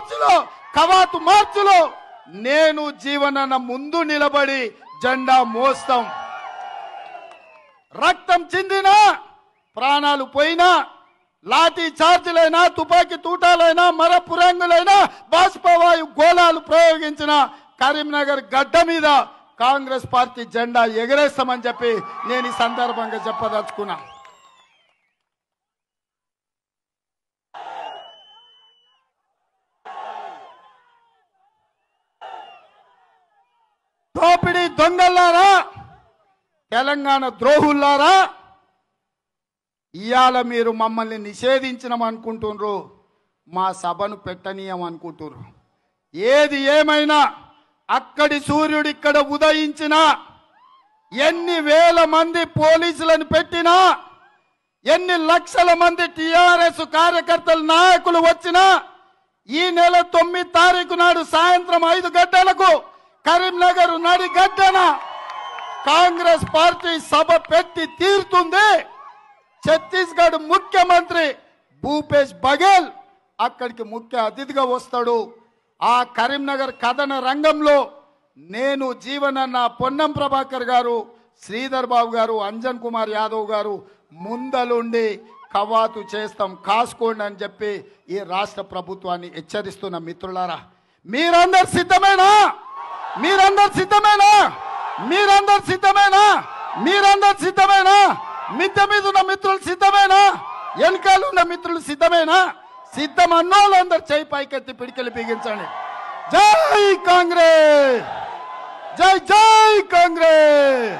మార్చులో కవాతు మార్చులో. నేను జీవనన ముందు నిలబడి జెండా మోస్తాం. రక్తం చిందినా ప్రాణాలు పోయినా లాఠీ చార్జీలైనా తుపాకీ తూటాలైనా మర పురంగులైనా బాష్పవాయు గోళాలు ప్రయోగించిన కరీంనగర్ గడ్డ మీద కాంగ్రెస్ పార్టీ జెండా ఎగరేస్తామని చెప్పి నేను ఈ సందర్భంగా చెప్పదలుచుకున్నాను దోపిడీ దొంగల్లారా? తెలంగాణ ద్రోహుల్లారా? ఇవాళ మీరు మమ్మల్ని నిషేధించడం అనుకుంటున్నారు మా సభను పెట్టనీయం అనుకుంటున్నారు ఏది ఏమైనా అక్కడి సూర్యుడు ఇక్కడ ఉదయించినా ఎన్ని వేల మంది పోలీసులను పెట్టినా ఎన్ని లక్షల మంది టిఆర్ఎస్ కార్యకర్తలు నాయకులు వచ్చినా ఈ నెల తొమ్మిది తారీఖు నాడు సాయంత్రం ఐదు గంటలకు కరీంనగర్ నడి గడ్డన కాంగ్రెస్ పార్టీ సభ పెట్టి తీరుతుంది. ఛత్తీస్గఢ్ ముఖ్యమంత్రి భూపేష్ బఘేల్ అక్కడికి ముఖ్య అతిథిగా వస్తాడు. ఆ కరీంనగర్ కథన రంగంలో నేను జీవనన్న పొన్నం ప్రభాకర్ గారు శ్రీధర్ బాబు గారు అంజన్ కుమార్ యాదవ్ గారు ముందలుండి కవాతు చేస్తాం కాసుకోండి అని చెప్పి ఈ రాష్ట్ర ప్రభుత్వాన్ని హెచ్చరిస్తున్న మిత్రులారా. మీరందరు సిద్ధమేనా? మీరందరు సిద్ధమేనా? మీరందరు సిద్ధమేనా? మీరందరు సిద్ధమేనా? మిద్దె మీద ఉన్న మిత్రులు సిద్ధమేనా? వెనకాల ఉన్న మిత్రులు సిద్ధమేనా? సిద్ధం అన్నోళ్ళందరూ చేయి పైకెత్తి పిడికెలు బిగించండి జై కాంగ్రెస్! జై జై కాంగ్రెస్!